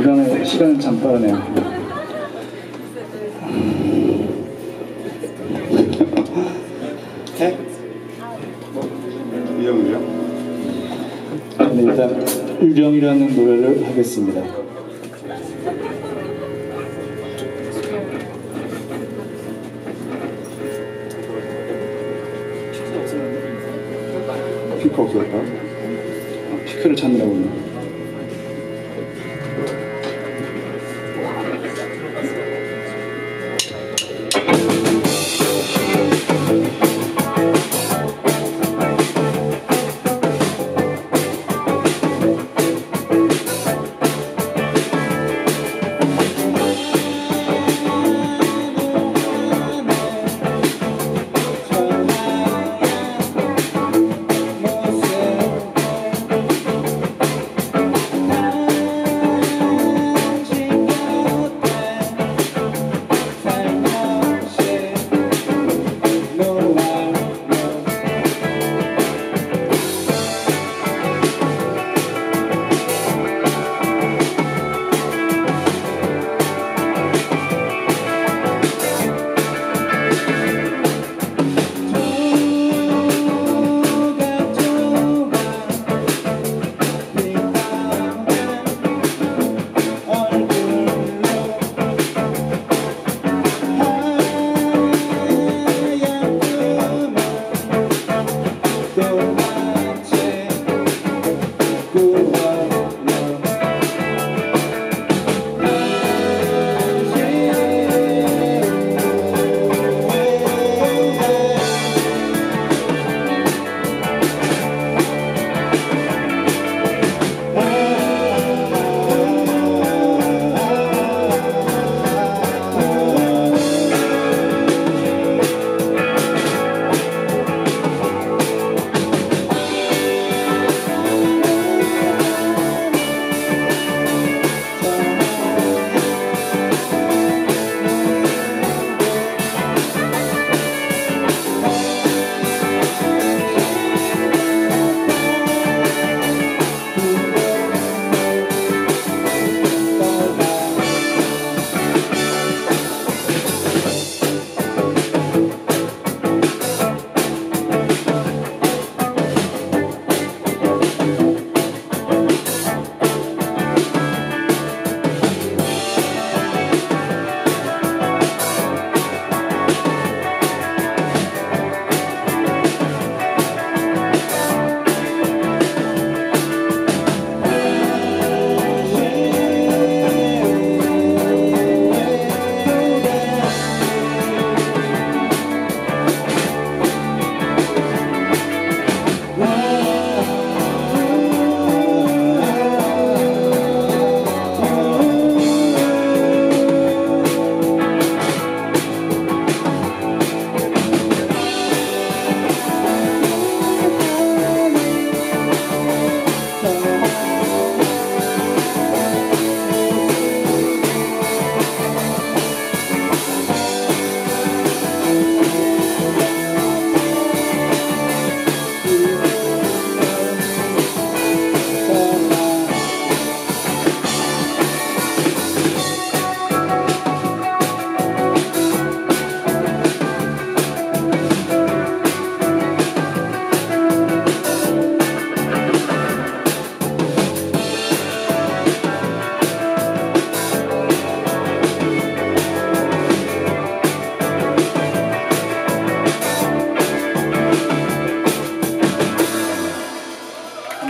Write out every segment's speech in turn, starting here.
이번에 시간은 참 빠르네요. 해? 이형이요? 네, 일단 유령이라는 노래를 하겠습니다. 피크 없었다. 피크를 찾느라고요.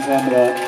감사합니다.